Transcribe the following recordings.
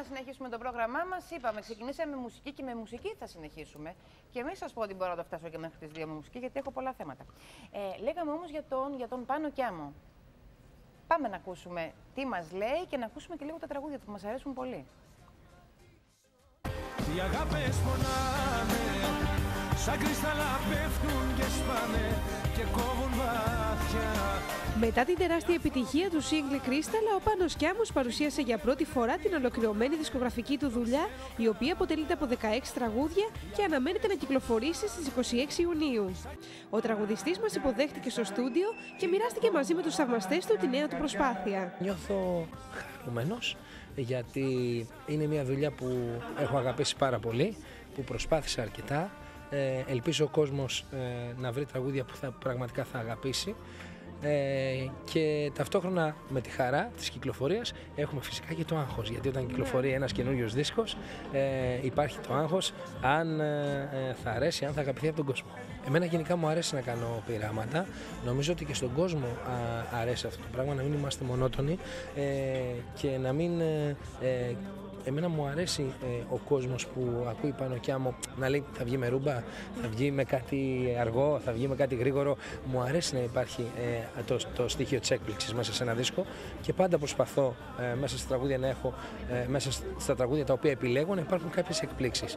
να συνεχίσουμε το πρόγραμμά μας. Είπαμε, ξεκινήσαμε με μουσική και με μουσική θα συνεχίσουμε. Και μην σα πω ότι μπορώ να το φτάσω και μέχρι τις 2 με μουσική, γιατί έχω πολλά θέματα. Ε, λέγαμε όμως για τον, για τον Πάνο Κιάμο. Πάμε να ακούσουμε τι μας λέει και να ακούσουμε και λίγο τα τραγούδια του που μας αρέσουν πολύ. Οι αγάπες πονάνε Σαν κρυσταλλά πέφτουν και σπάνε Και κόβουν βαθιά Μετά την τεράστια επιτυχία του single Crystal, ο Πάνος Κιάμος παρουσίασε για πρώτη φορά την ολοκληρωμένη δισκογραφική του δουλειά, η οποία αποτελείται από 16 τραγούδια και αναμένεται να κυκλοφορήσει στις 26 Ιουνίου. Ο τραγουδιστής μας υποδέχτηκε στο στούντιο και μοιράστηκε μαζί με τους θαυμαστές του τη νέα του προσπάθεια. Νιώθω χαρούμενος γιατί είναι μια δουλειά που έχω αγαπήσει πάρα πολύ, που προσπάθησα αρκετά. Ε, ελπίζω ο κόσμος ε, να βρει τραγούδια που θα, πραγματικά θα αγαπήσει. Ε, και ταυτόχρονα με τη χαρά της κυκλοφορίας έχουμε φυσικά και το άγχος γιατί όταν κυκλοφορεί ένας καινούριος δίσκος ε, υπάρχει το άγχος αν ε, ε, θα αρέσει, αν θα αγαπηθεί από τον κόσμο. Εμένα γενικά μου αρέσει να κάνω πειράματα. Νομίζω ότι και στον κόσμο α, αρέσει αυτό το πράγμα, να μην είμαστε μονότονοι ε, και να μην ε, ε, εμένα μου αρέσει ε, ο κόσμος που ακούει πάνω κι άμμο να λέει θα βγει με ρούμπα, θα βγει με κάτι αργό, θα βγει με κάτι γρήγορο. Μου αρέσει να υπάρχει ε, το, το στοιχείο της έκπληξης μέσα σε ένα δίσκο και πάντα προσπαθώ ε, μέσα στα τραγούδια να έχω, ε, μέσα στα τραγούδια τα οποία επιλέγω να υπάρχουν κάποιες εκπλήξεις.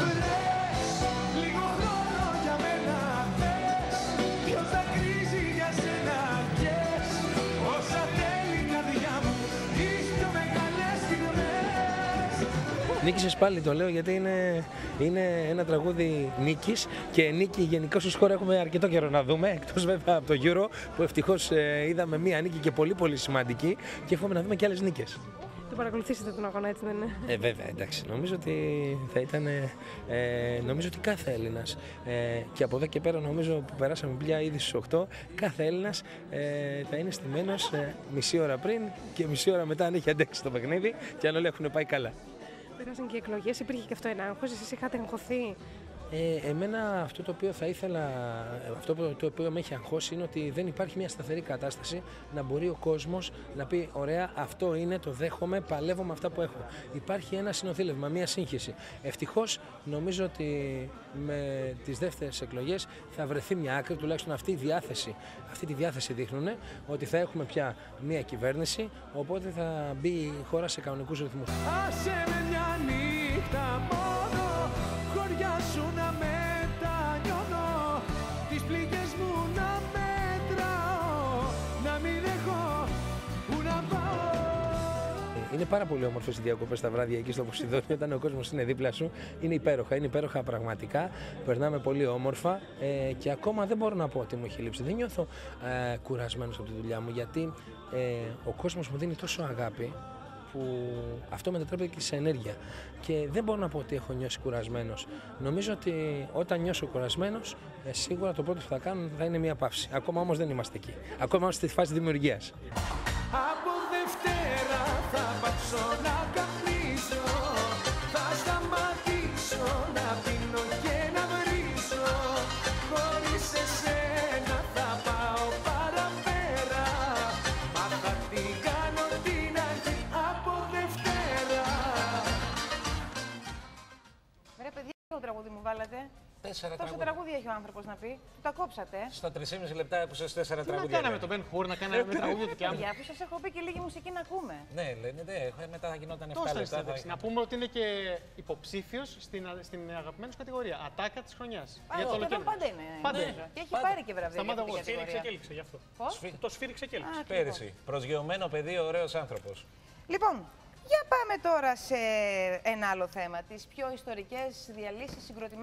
Νίκησες πάλι το λέω γιατί είναι, είναι ένα τραγούδι νίκης και νίκη γενικώ ω χώρα έχουμε αρκετό καιρό να δούμε. Εκτός βέβαια από το Euro που ευτυχώς είδαμε μία νίκη και πολύ πολύ σημαντική και έχουμε να δούμε και άλλες νίκες. Το παρακολουθήσετε τον αγώνα, έτσι δεν είναι; Ε, βέβαια, εντάξει. Νομίζω ότι θα ήταν. Ε, νομίζω ότι κάθε Έλληνας ε, και από εδώ και πέρα νομίζω που περάσαμε πια ήδη στου 8, κάθε Έλληνας ε, θα είναι στημένος ε, μισή ώρα πριν και μισή ώρα μετά αν έχει αντέξει το παιχνίδι και αν όλοι έχουν πάει καλά. Πέρασαν και οι εκλογές, υπήρχε και αυτό ένα άγχος. Εσείς είχατε αγχωθεί. Ε, εμένα αυτό το οποίο θα ήθελα, αυτό που- το οποίο με έχει αγχώσει είναι ότι δεν υπάρχει μια σταθερή κατάσταση να μπορεί ο κόσμος να πει ωραία αυτό είναι, το δέχομαι, παλεύω με αυτά που έχω. Υπάρχει ένα συνοθήλευμα, μια σύγχυση. Ευτυχώς νομίζω ότι με τις δεύτερες εκλογές θα βρεθεί μια άκρη, τουλάχιστον αυτή η διάθεση, αυτή τη διάθεση δείχνουν ότι θα έχουμε πια μια κυβέρνηση, οπότε θα μπει η χώρα σε κανονικούς ρυθμούς. Άσε με μια νύχτα Είναι πάρα πολύ όμορφες οι διακοπές τα βράδια εκεί στο Ποσειδόνιο όταν ο κόσμος είναι δίπλα σου. Είναι υπέροχα, είναι υπέροχα πραγματικά. Περνάμε πολύ όμορφα ε, και ακόμα δεν μπορώ να πω ότι μου έχει λείψει. Δεν νιώθω ε, κουρασμένος από τη δουλειά μου γιατί ε, ο κόσμος μου δίνει τόσο αγάπη που αυτό μετατρέπεται και σε ενέργεια. Και δεν μπορώ να πω ότι έχω νιώσει κουρασμένος. Νομίζω ότι όταν νιώσω κουρασμένος, ε, σίγουρα το πρώτο που θα κάνω θα είναι μια παύση. Ακόμα όμως δεν είμαστε εκεί. Ακόμα είμαστε στη φάση δημιουργίας. Από Δευτέρα θα πάψω να καπνίζω Θα σταματήσω να πίνω και να βρίζω. Χωρίς εσένα θα πάω παραπέρα. Μα θα την κάνω την αρχή από Δευτέρα. Ρε παιδιά, το τραγούδι μου βάλατε. Τέσσερα Τόσα τραγούδια. τραγούδια έχει ο άνθρωπος να πει. Του τα κόψατε. ε. Στα 3,5 λεπτά άκουσε τέσσερα Τι να τραγούδια. κάναμε λέει. τον Μπεν Χουρ, να κάναμε με τραγούδια του Κιάμου. Παιδιά, που σας έχω πει και λίγη μουσική να ακούμε. Ναι, λένε, ναι, μετά θα γινόταν 7 Τόσα λεπτά. εντάξει. Να πούμε ότι είναι και υποψήφιος στην, στην αγαπημένη σου κατηγορία. Ατάκα της χρονιάς. Α, σχεδόν πάντα είναι. Πάντα νομίζω. είναι. Και έχει Πάντα. πάρει και βραβεία. Σταμάτα για εγώ. αυτή την Σφύριξε και κατηγορία. έλειξε γι' αυτό. Πώς; Το σφύριξε και έλειξε. Α, Πέρυσι. Προσγειωμένο παιδί, ωραίος άνθρωπος. Λοιπόν, για πάμε τώρα σε ένα άλλο θέμα. Τις πιο ιστορικές διαλύσεις συγκροτημάτων.